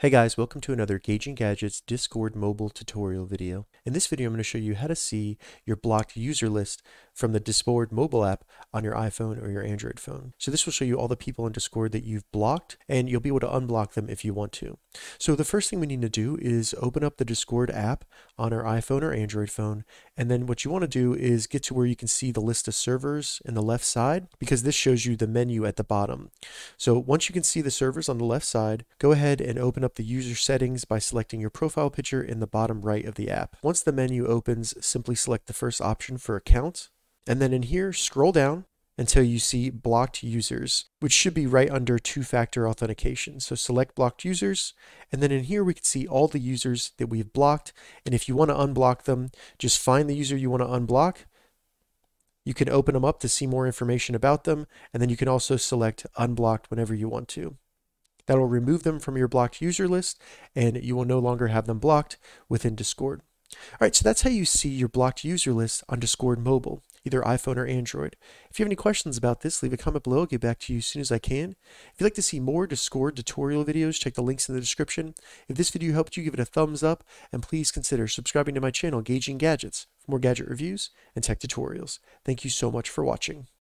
Hey guys, welcome to another Gauging Gadgets Discord mobile tutorial video. In this video, I'm going to show you how to see your blocked user list from the Discord mobile app on your iPhone or your Android phone. So this will show you all the people in Discord that you've blocked, and you'll be able to unblock them if you want to. So the first thing we need to do is open up the Discord app on our iPhone or Android phone, and then what you want to do is get to where you can see the list of servers in the left side, because this shows you the menu at the bottom. So once you can see the servers on the left side, go ahead and open up the user settings by selecting your profile picture in the bottom right of the app. Once the menu opens, simply select the first option for account, and then in here, scroll down until you see blocked users, which should be right under two-factor authentication. So select blocked users, and then in here we can see all the users that we've blocked. And if you want to unblock them, just find the user you want to unblock. You can open them up to see more information about them, and then you can also select unblocked whenever you want to. That will remove them from your blocked user list, and you will no longer have them blocked within Discord. All right, so that's how you see your blocked user list on Discord Mobile either iPhone or Android. If you have any questions about this, leave a comment below. I'll get back to you as soon as I can. If you'd like to see more Discord tutorial videos, check the links in the description. If this video helped you, give it a thumbs up, and please consider subscribing to my channel, Gauging Gadgets, for more gadget reviews and tech tutorials. Thank you so much for watching.